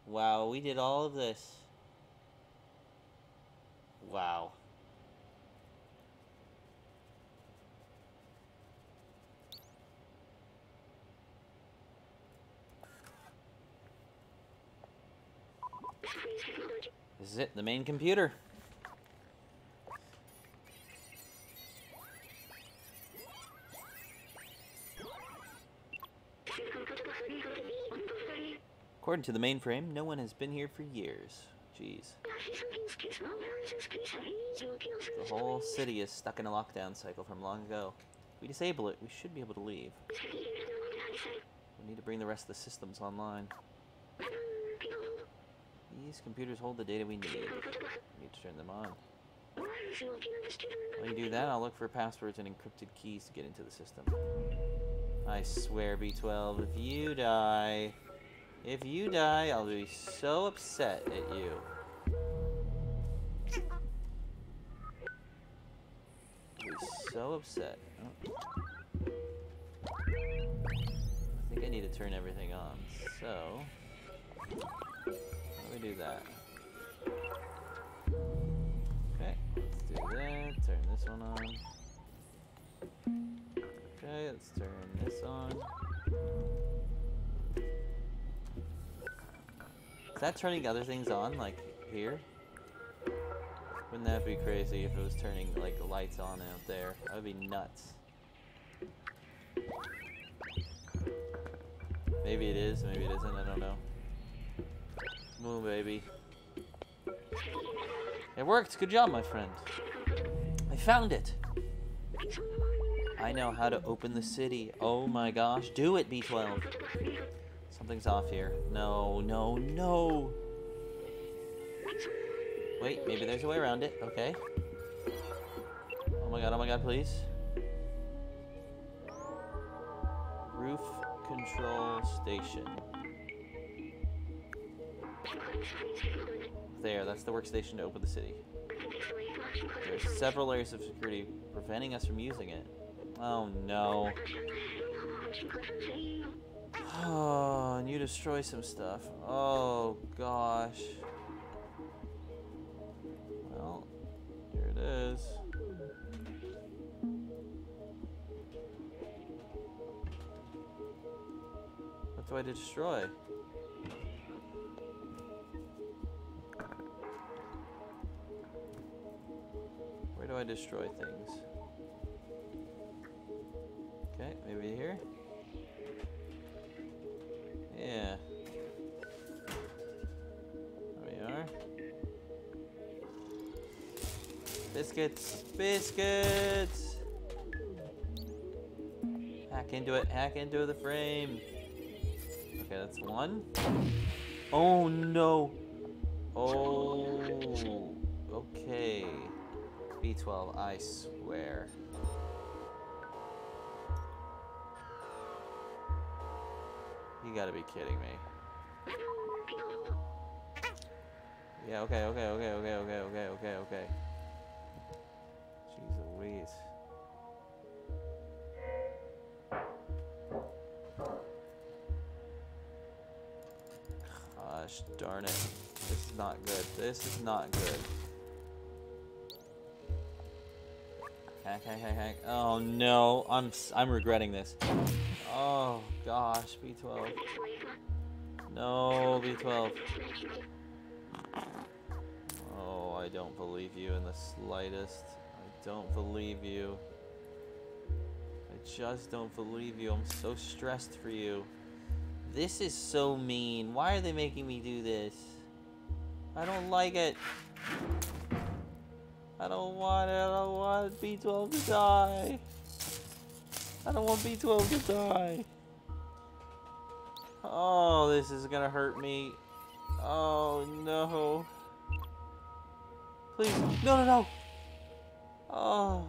Wow, we did all of this. Wow. This is it, the main computer. According to the mainframe, no one has been here for years. Jeez. The whole city is stuck in a lockdown cycle from long ago. If we disable it, we should be able to leave. We need to bring the rest of the systems online. These computers hold the data we need. We need to turn them on. When you do that, I'll look for passwords and encrypted keys to get into the system. I swear, B12, if you die... If you die, I'll be so upset at you. I'll be so upset. I think I need to turn everything on. So, let me do that. Okay, let's do that. Turn this one on. Okay, let's turn this on. That turning other things on, like here? Wouldn't that be crazy if it was turning like lights on out there? That would be nuts. Maybe it is, maybe it isn't, I don't know. Move, baby. It worked! Good job, my friend. I found it! I know how to open the city. Oh my gosh. Do it, B12. Something's off here. No, no, no! Wait, maybe there's a way around it. Okay. Oh my god, oh my god, please. Roof control station. There, that's the workstation to open the city. There's several layers of security preventing us from using it. Oh no. Oh, and you destroy some stuff. Oh, gosh. Well, here it is. What do I destroy? Where do I destroy things? Okay, maybe here? Yeah. There we are. Biscuits! Biscuits! Hack into it, hack into the frame. Okay, that's one. Oh no! Oh, okay. B12, I swear. You gotta be kidding me. Yeah, okay, okay, okay, okay, okay, okay, okay, okay. Jeez Louise. Gosh darn it. This is not good. This is not good. Hack, hack, hack, hack. Oh no, I'm I'm regretting this. Oh gosh, B12. No, B12. Oh, I don't believe you in the slightest. I don't believe you. I just don't believe you. I'm so stressed for you. This is so mean. Why are they making me do this? I don't like it. I don't want it. I don't want B12 to die. I don't want B12 to die. Oh, this is gonna hurt me. Oh, no. Please. No, no, no. Oh,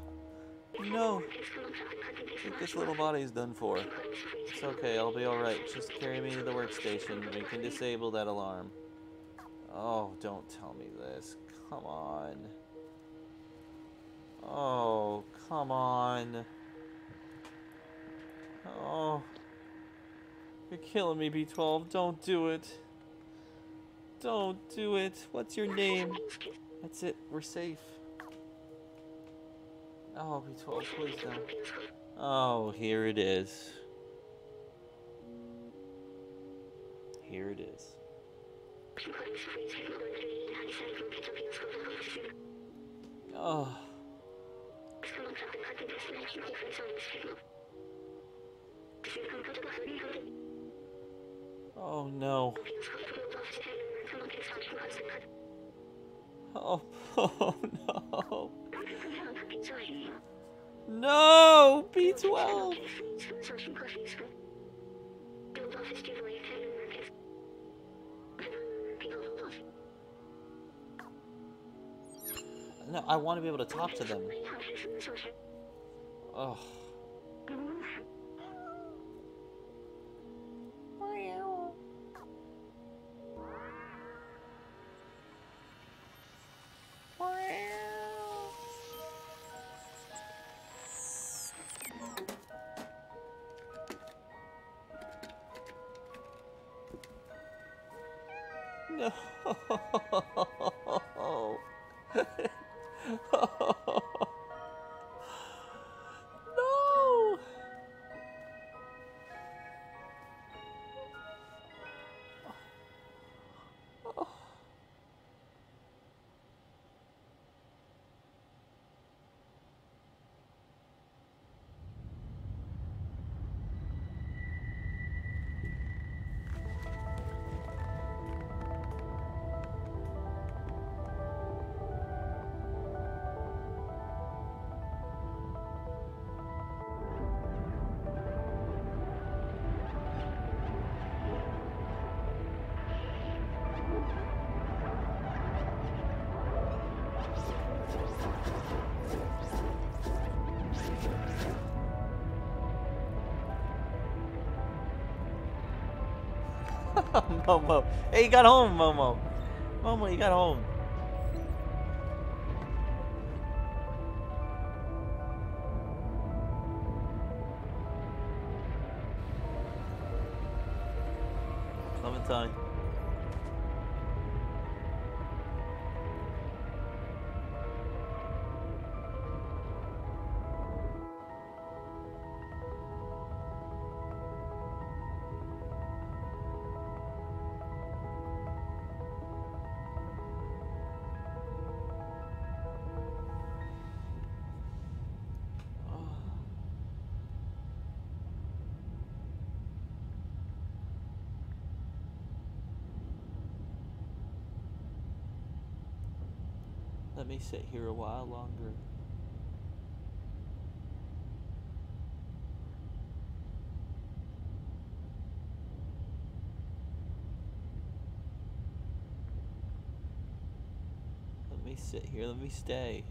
no. I think this little body's done for. It's okay, I'll be alright. Just carry me to the workstation. We can disable that alarm. Oh, don't tell me this. Come on. Oh, come on. Oh. You're killing me, B12. Don't do it. Don't do it. What's your name? That's it. We're safe. Oh, B12, please don't. Oh, here it is. Here it is. Oh. Oh no. Oh, oh no. No! B12! No, I want to be able to talk to them. Oh. No. Momo. Hey, you got home, Momo. Momo, you got home. Sit here a while longer. Let me sit here. Let me stay.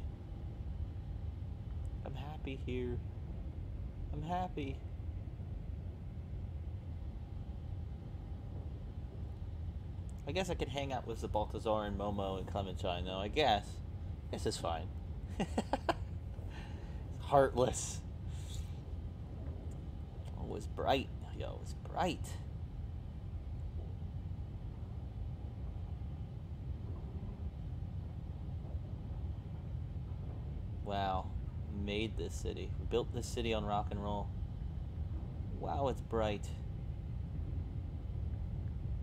I'm happy here. I'm happy. I guess I could hang out with Zbaltazar and Momo and Clementine, though. I guess. This is fine. Heartless. Oh, it's bright. Yo, it's bright. Wow. Made this city. Built this city on rock and roll. Wow, it's bright.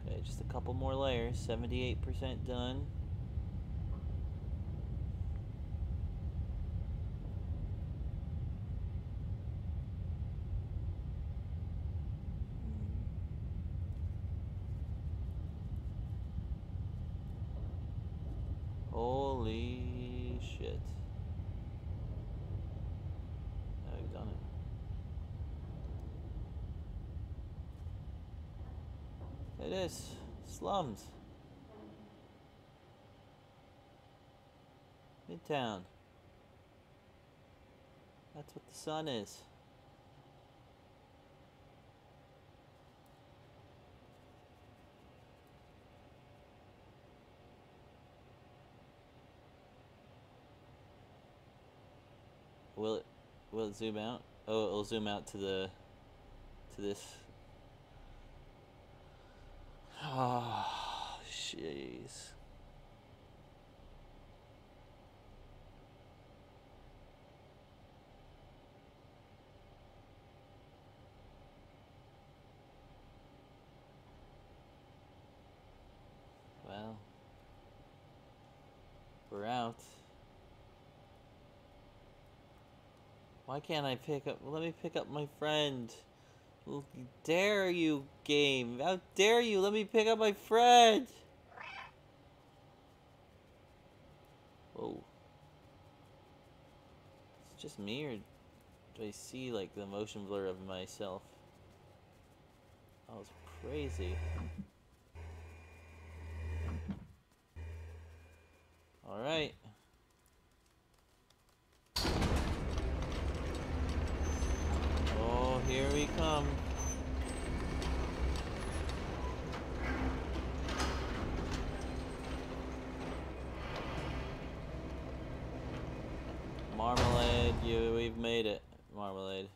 Okay, just a couple more layers. 78% done. Holy shit. Now we've done it. It is. Slums. Midtown. That's what the sun is. Will it will it zoom out? Oh, it'll zoom out to the to this. Oh, jeez. Well, we're out. Why can't I pick up? Let me pick up my friend. Dare you, game? How dare you? Let me pick up my friend. Whoa. It's just me, or do I see like the motion blur of myself? That was crazy. All right. here we come. Marmalade, you we've made it. Marmalade.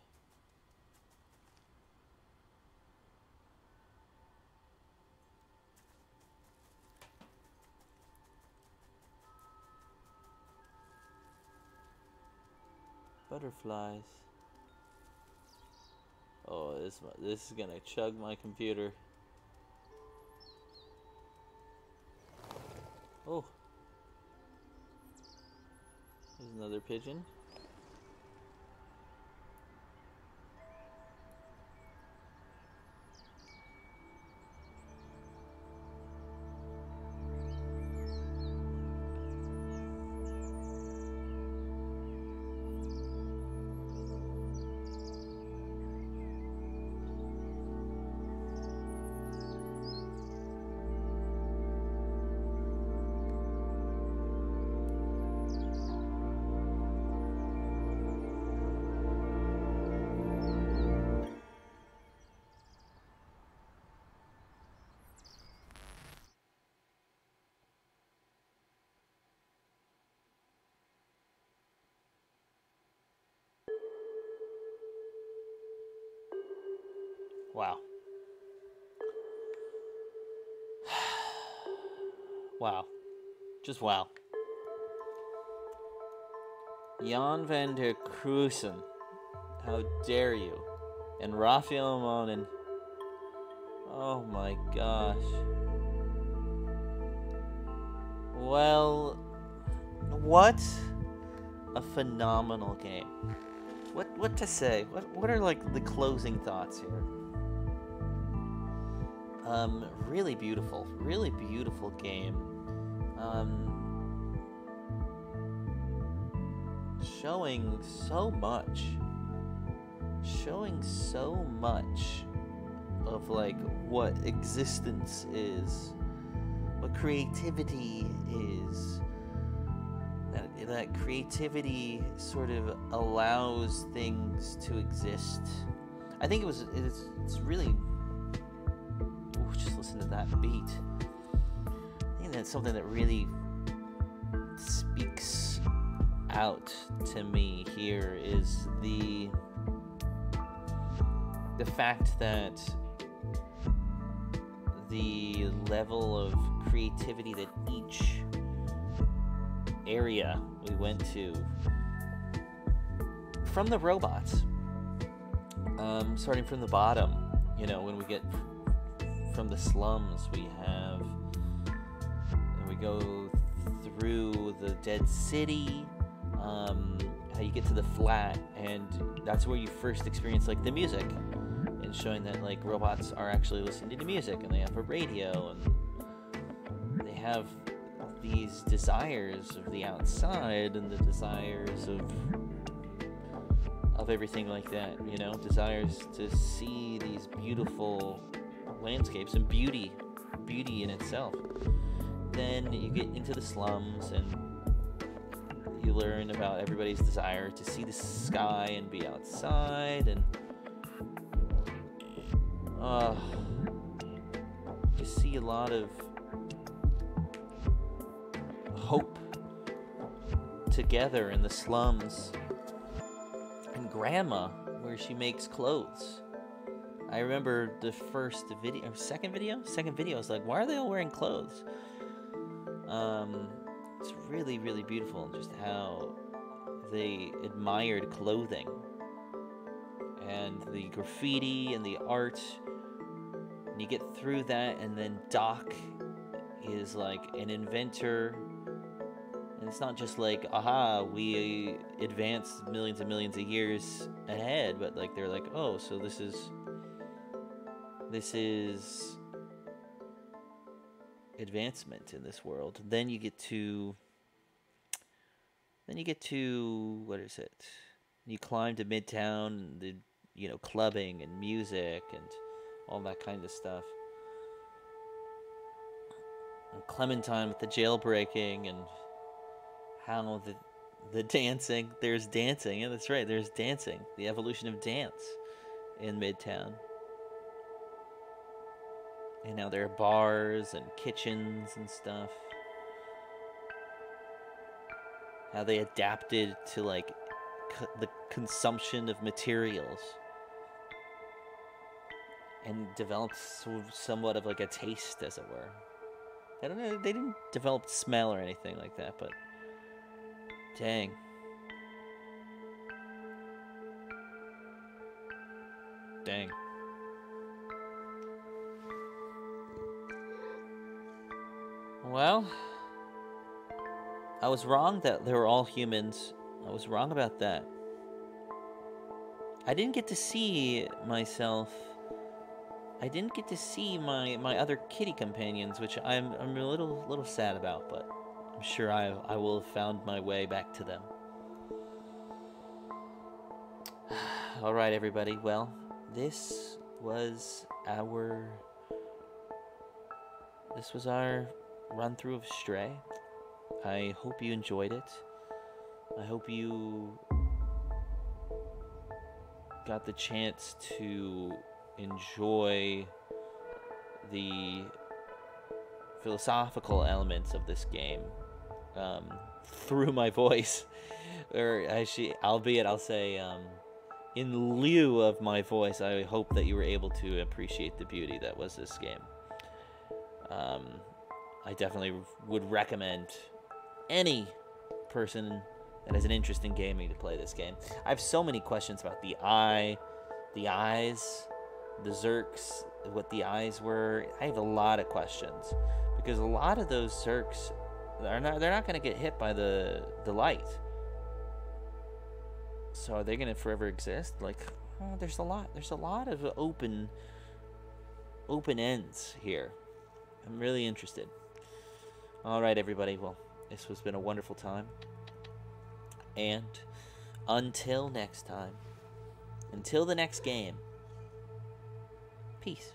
Butterflies. Oh, this this is gonna chug my computer. Oh, there's another pigeon. Wow. Just wow. Jan van der Kruisen. How dare you? And Raphael Monin. Oh my gosh. Well, what a phenomenal game. What what to say? What what are like the closing thoughts here? Um, really beautiful, really beautiful game. Um, showing so much, showing so much of like what existence is, what creativity is. That, that creativity sort of allows things to exist. I think it was it's, it's really just listen to that beat. Think that's something that really speaks out to me here is the the fact that the level of creativity that each area we went to from the robots um, starting from the bottom you know when we get from the slums we have and go through the dead city um, how you get to the flat and that's where you first experience like the music and showing that like robots are actually listening to music and they have a radio and they have these desires of the outside and the desires of of everything like that you know desires to see these beautiful landscapes and beauty beauty in itself. Then you get into the slums and you learn about everybody's desire to see the sky and be outside and uh, you see a lot of hope together in the slums. And grandma where she makes clothes. I remember the first video second video? Second video i was like why are they all wearing clothes um it's really really beautiful just how they admired clothing and the graffiti and the art. And you get through that and then doc is like an inventor. And it's not just like aha we advanced millions and millions of years ahead but like they're like oh so this is this is advancement in this world. Then you get to then you get to what is it? You climb to Midtown, the you know clubbing and music and all that kind of stuff. And Clementine with the jailbreaking and how the the dancing. There's dancing. Yeah, that's right. There's dancing. The evolution of dance in Midtown. And now there are bars and kitchens and stuff. How they adapted to like c- the consumption of materials and developed so- somewhat of like a taste, as it were. I don't know. They didn't develop smell or anything like that, but dang. Dang. Well, I was wrong that they were all humans. I was wrong about that. I didn't get to see myself. I didn't get to see my, my other kitty companions, which I'm I'm a little little sad about, but I'm sure I I will have found my way back to them. All right, everybody. Well, this was our this was our run through of Stray. I hope you enjoyed it. I hope you got the chance to enjoy the philosophical elements of this game um, through my voice. or actually, albeit I'll say, um, in lieu of my voice, I hope that you were able to appreciate the beauty that was this game. Um, I definitely would recommend any person that has an interest in gaming to play this game. I have so many questions about the eye, the eyes, the Zurks, what the eyes were. I have a lot of questions because a lot of those Zurks are not they're not going to get hit by the the light. So are they going to forever exist? Like oh, there's a lot there's a lot of open open ends here. I'm really interested. All right, everybody. Well, this has been a wonderful time. And until next time, until the next game, peace.